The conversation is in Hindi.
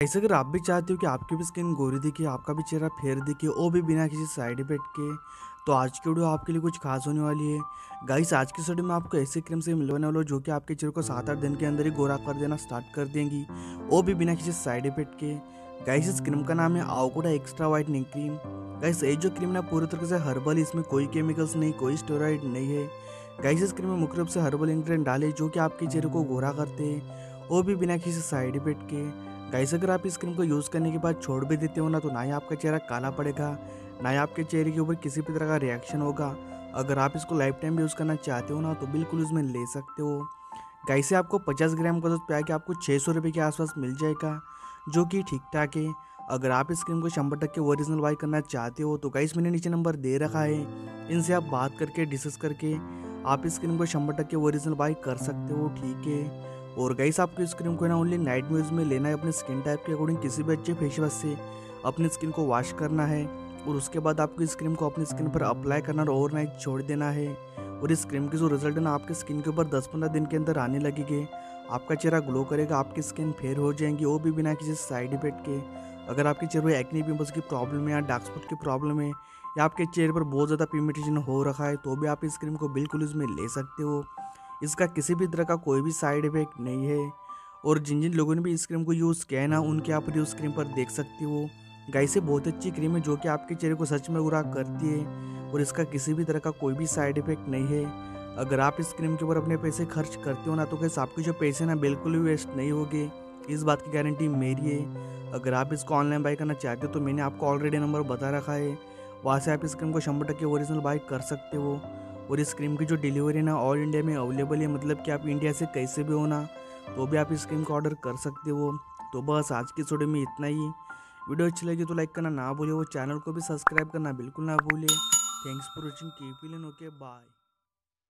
ऐसे अगर आप भी चाहते हो कि आपकी भी स्किन गोरी दिखे, आपका भी चेहरा फेर दिखे वो भी बिना किसी साइड इफ़ेक्ट के तो आज की वीडियो आपके लिए कुछ खास होने वाली है। गाइस आज की वीडियो में आपको ऐसी क्रीम से मिलवाने वाला जो कि आपके चेहरे को सात आठ दिन के अंदर ही गोरा कर देना स्टार्ट कर देंगी। वो भी बिना किसी साइड इफ़ेक्ट के। गाइस इस क्रीम का नाम है आवकोडा एक्स्ट्रा वाइटनिंग क्रीम गाइस ये जो क्रीम ना, पूरी तरह से हर्बल इसमें कोई केमिकल्स नहीं, कोई स्टेरॉइड नहीं है। गाइस इस क्रीम में मुख्य रूप से हर्बल इंग्रेडिएंट डाले जो कि आपके चेहरे को गोरा करते हैं वो भी बिना किसी साइड इफ़ेक्ट के। गाइस, अगर आप इस क्रीम को यूज़ करने के बाद छोड़ भी देते हो ना तो ना ही आपका चेहरा काला पड़ेगा, ना ही आपके चेहरे के ऊपर किसी भी तरह का रिएक्शन होगा। अगर आप इसको लाइफ टाइम यूज़ करना चाहते हो ना तो बिल्कुल उसमें ले सकते हो। गाइस से आपको 50 ग्राम का दूध प्या के आपको छः सौ रुपये के आसपास मिल जाएगा, जो कि ठीक ठाक है। अगर आप इस क्रीम को शंबर तक के ओरिजिनल बाई करना चाहते हो तो गाइस, मैंने नीचे नंबर दे रखा है। इनसे आप बात करके डिस्कस करके, आप इस क्रीम को शंबर तक के ओरिजिनल बाई कर सकते हो, ठीक है? और गाइस आपको इस क्रीम को ना ओनली नाइट में यूज़ में लेना है, अपने स्किन टाइप के अकॉर्डिंग किसी भी अच्छे फेस वॉश से, अपनी स्किन को वॉश करना है, और उसके बाद आपको इस क्रीम को अपनी स्किन पर अप्लाई करना और ओवरनाइट छोड़ देना है, और इस क्रीम की जो रिज़ल्ट है ना, आपके स्किन के ऊपर 10-15 दिन के अंदर आने लगेंगे। आपका चेहरा ग्लो करेगा, आपकी स्किन फेयर हो जाएँगी वो भी बिना किसी साइड इफ़ेक्ट के। अगर आपके चेहरे पर एक्नी पिम्पल्स की प्रॉब्लम है या डार्क स्पॉट की प्रॉब्लम है, या आपके चेहरे पर बहुत ज़्यादा पिगमेंटेशन हो रखा है तो भी आप इस क्रीम को बिल्कुल इसमें ले सकते हो। इसका किसी भी तरह का कोई भी साइड इफ़ेक्ट नहीं है। और जिन जिन लोगों ने भी इस क्रीम को यूज़ किया है ना, उनके आप यूज़ क्रीम पर देख सकते हो। गाय से बहुत अच्छी क्रीम है जो कि आपके चेहरे को सच में बुरा करती है और इसका किसी भी तरह का कोई भी साइड इफ़ेक्ट नहीं है। अगर आप इस क्रीम के ऊपर अपने पैसे खर्च करते हो ना तो कैसे आपके जो पैसे ना, बिल्कुल भी वेस्ट नहीं होंगे। इस बात की गारंटी मेरी है। अगर आप इसको ऑनलाइन बाई करना चाहते हो तो मैंने आपको ऑलरेडी नंबर बता रखा है। वहाँ से आप इस क्रीम को शंबर टक्के ओरिजिनल बाई कर सकते हो। और इस क्रीम की जो डिलीवरी ना ऑल इंडिया में अवेलेबल है। मतलब कि आप इंडिया से कैसे भी हो ना तो भी आप इस क्रीम का ऑर्डर कर सकते हो। तो बस आज की वीडियो में इतना ही। वीडियो अच्छी लगी तो लाइक करना ना भूलें वो चैनल को भी सब्सक्राइब करना बिल्कुल ना भूलें thanks for watching keep okay bye